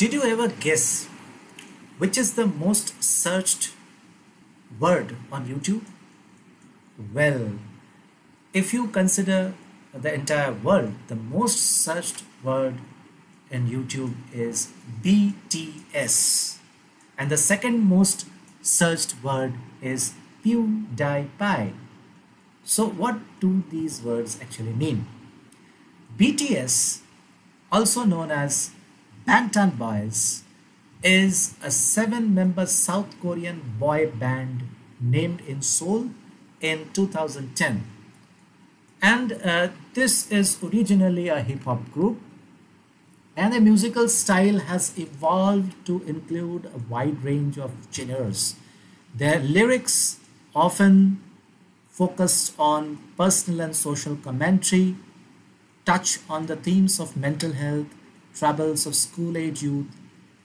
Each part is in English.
Did you ever guess which is the most searched word on YouTube? Well, if you consider the entire world, the most searched word in YouTube is BTS. And the second most searched word is PewDiePie. So what do these words actually mean? BTS, also known as Bangtan Boys, is a seven-member South Korean boy band named in Seoul in 2010. And uh, this is originally a hip-hop group and the musical style has evolved to include a wide range of genres. Their lyrics often focused on personal and social commentary, touch on the themes of mental health, troubles of school-age youth,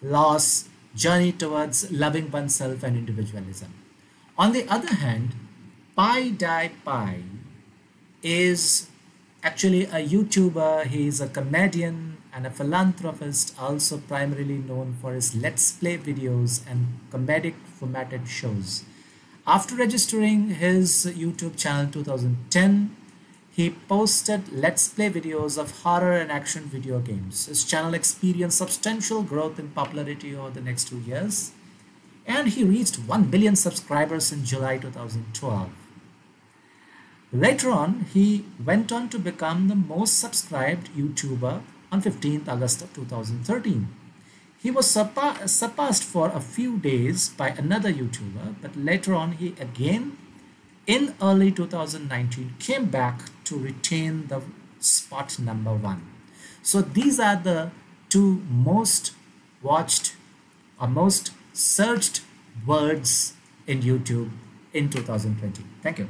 loss, journey towards loving oneself and individualism. On the other hand, Pi Dai Pi is actually a YouTuber, he is a comedian and a philanthropist also primarily known for his Let's Play videos and comedic formatted shows. After registering his YouTube channel 2010, he posted Let's Play videos of horror and action video games. His channel experienced substantial growth in popularity over the next two years, and he reached 1 billion subscribers in July 2012. Later on, he went on to become the most subscribed YouTuber on 15th August of 2013. He was surpa surpassed for a few days by another YouTuber, but later on he again, in early 2019, came back to retain the spot number one. So these are the two most watched or most searched words in YouTube in 2020. Thank you.